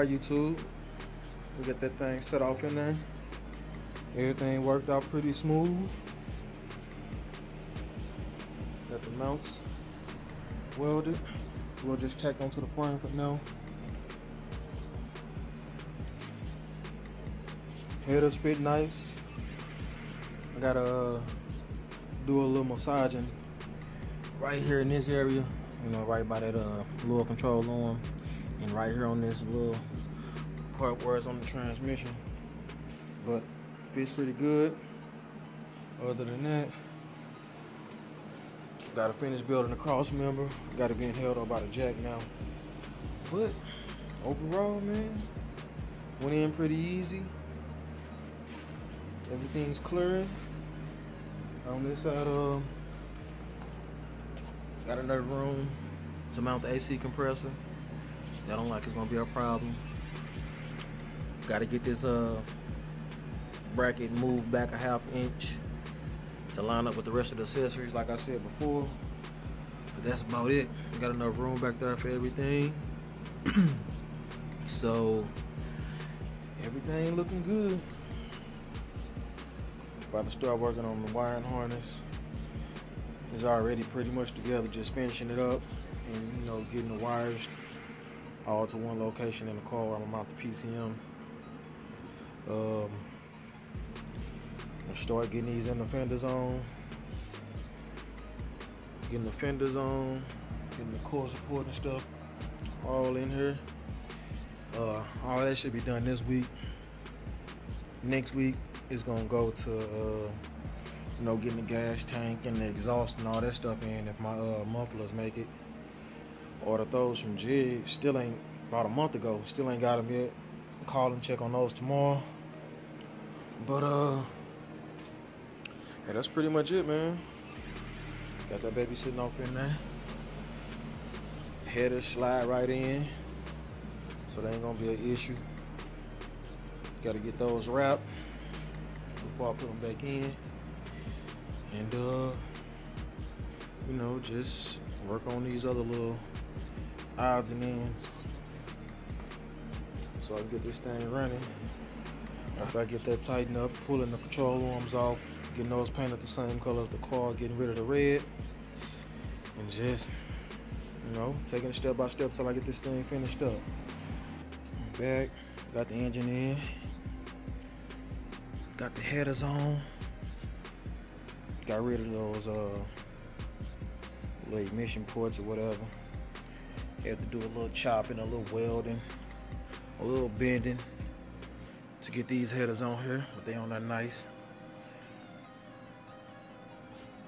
right, YouTube. We get that thing set off in there. Everything worked out pretty smooth. Got the mounts welded. We'll just tack onto the frame for now. Headers fit nice. I gotta uh, do a little massaging right here in this area. You know, right by that uh, little control arm, and right here on this little part where it's on the transmission. But fits pretty good. Other than that, gotta finish building the cross member. Gotta be held up by the jack now. But overall, man, went in pretty easy. Everything's clearing. On this side, um, got another room to mount the AC compressor. I don't like it's gonna be a problem. Got to get this uh bracket moved back a half inch to line up with the rest of the accessories, like I said before. But that's about it. Got enough room back there for everything. so everything looking good. About to start working on the wiring harness. It's already pretty much together, just finishing it up and you know getting the wires all to one location in the car I'm about to PCM. Um, start getting these in the fenders on, getting the fenders on, getting the core support and stuff all in here. Uh, all that should be done this week. Next week is gonna go to uh, you know getting the gas tank and the exhaust and all that stuff in if my uh, mufflers make it. Ordered those from Jegs, still ain't about a month ago, still ain't got them yet. Call and check on those tomorrow. But uh that's pretty much it, man. Got that baby sitting off in there. Header slide right in. So that ain't gonna be an issue. Gotta get those wrapped before I put them back in. And uh you know, just work on these other little odds and ends so I get this thing running. After I get that tightened up, pulling the control arms off, getting those painted the same color as the car, getting rid of the red, and just, you know, taking it step by step till I get this thing finished up. Back, got the engine in, got the headers on, got rid of those uh, little emission ports or whatever. Had to do a little chopping, a little welding, a little bending to get these headers on here, but they on that nice.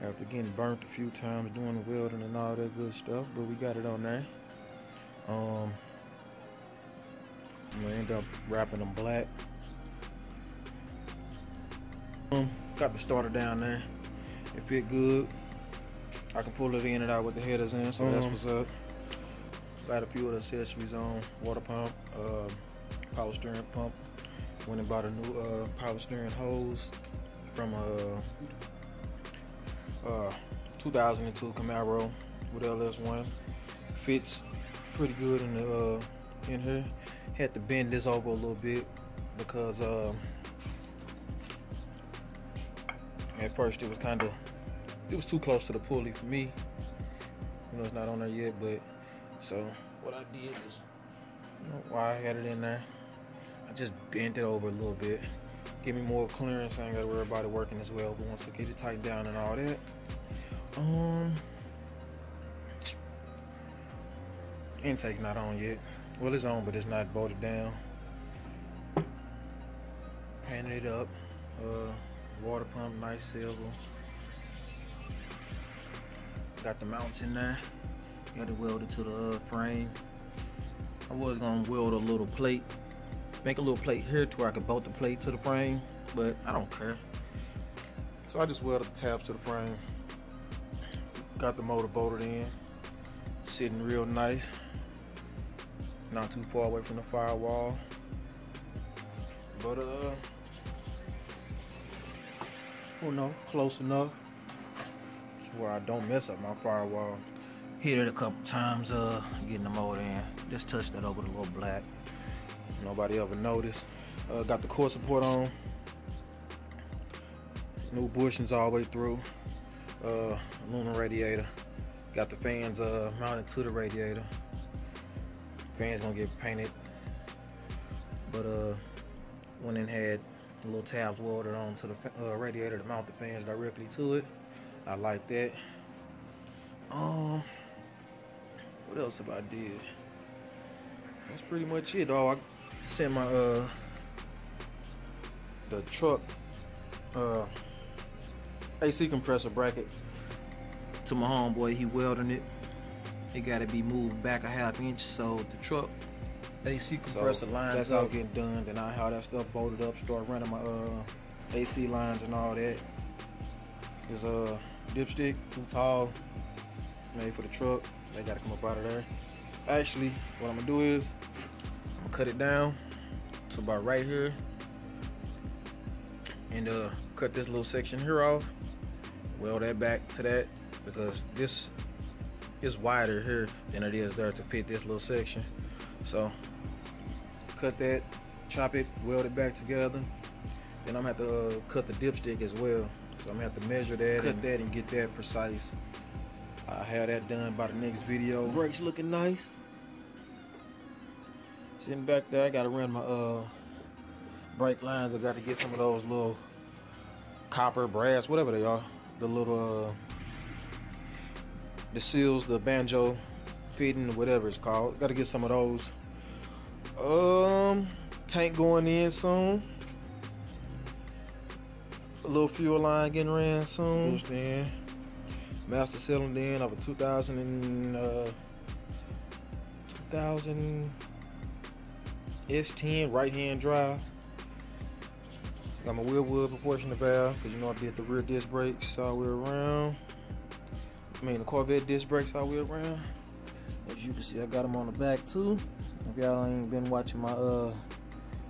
After getting burnt a few times doing the welding and all that good stuff, but we got it on there. Um, I'm gonna end up wrapping them black. Um, got the starter down there. It fit good. I can pull it in and out with the headers in, so that's what's up. Got a few of the accessories on, water pump, uh, power steering pump. Went and bought a new uh, power steering hose from a uh, 2002 Camaro with LS1. Fits pretty good in the uh, in here. Had to bend this over a little bit because uh, at first it was kind of it was too close to the pulley for me. You know it's not on there yet, but so what I did is you know, why I had it in there. I just bent it over a little bit. Give me more clearance. I ain't gotta worry about it working as well. But once I get it tightened down and all that, um, intake not on yet. Well, it's on, but it's not bolted down. Painted it up. Uh, water pump, nice silver. Got the mounts in there. Got to weld it to the uh, frame. I was gonna weld a little plate, make a little plate here to where I could bolt the plate to the frame, but I don't care. So I just welded the tabs to the frame. Got the motor bolted in, sitting real nice. Not too far away from the firewall. But uh, you know, close enough. It's where I don't mess up my firewall. Hit it a couple times, uh, getting the motor in. Just touched that over the little black. Nobody ever noticed. Uh, got the core support on. New bushings all the way through. Uh, aluminum radiator. Got the fans uh, mounted to the radiator. Fans gonna get painted. But uh, went and had little tabs welded onto the uh, radiator to mount the fans directly to it. I like that. Um, what else have I did? That's pretty much it, dog. I sent my uh the truck uh AC compressor bracket to my homeboy. He welding it. It got to be moved back a half inch so the truck AC compressor so lines that's up. all getting done. Then I have that stuff bolted up. Start running my uh AC lines and all that. There's a dipstick too tall, made for the truck. They got to come up out of there. Actually, what I'm gonna do is I'm gonna cut it down to about right here. And uh, cut this little section here off. Weld that back to that because this is wider here than it is there to fit this little section. So cut that chop it weld it back together. Then I'm gonna have to uh, cut the dipstick as well. So I'm gonna have to measure that cut that and get that precise I have that done by the next video brakes looking nice sitting back there I gotta run my uh brake lines I gotta get some of those little copper brass whatever they are the little uh, the seals, the banjo fitting, whatever it's called. Got to get some of those. Um, tank going in soon. A little fuel line getting ran soon. Boost in. Master cylinder in of a 2000 and uh, 2000 S10 right hand drive. Got my wheel Wilwood proportional valve because you know I did the rear disc brakes all the way around. I mean the Corvette disc brakes all the way around. As you can see, I got them on the back too. If y'all ain't been watching my uh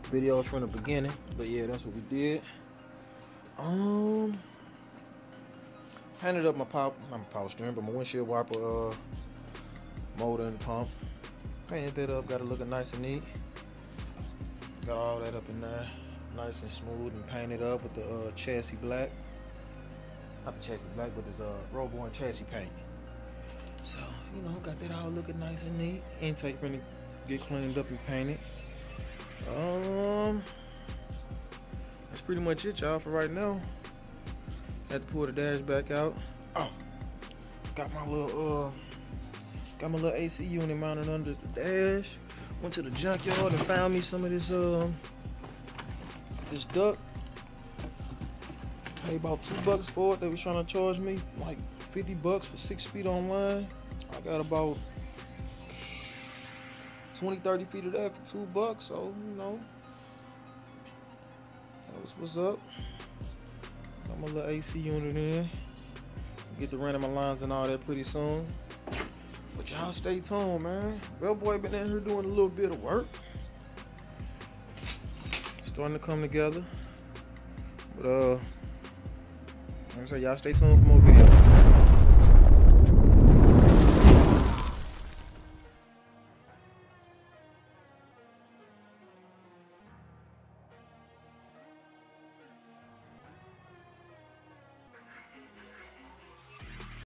videos from the beginning, but yeah, that's what we did. Um, painted up my pop, not my power steering, but my windshield wiper uh motor and pump. Painted that up, got it looking nice and neat. Got all that up in there nice and smooth and painted up with the uh, chassis black. Not the chassis black, but it's a uh, Roborn chassis paint. So, you know, got that all looking nice and neat. Intake ready get cleaned up and painted. Um, that's pretty much it, y'all, for right now. Had to pull the dash back out. Oh, got my little, uh, got my little AC unit mounted under the dash. Went to the junkyard and found me some of this, um, this duck. Paid about two bucks for it. They was trying to charge me like 50 bucks for six feet online. I got about 20, 30 feet of that for two bucks. So, you know, that was what's up. My little AC unit in. Get to running my lines and all that pretty soon. But y'all stay tuned, man. Veltboy been in here doing a little bit of work starting to come together. But uh, like I said, y'all stay tuned for more videos.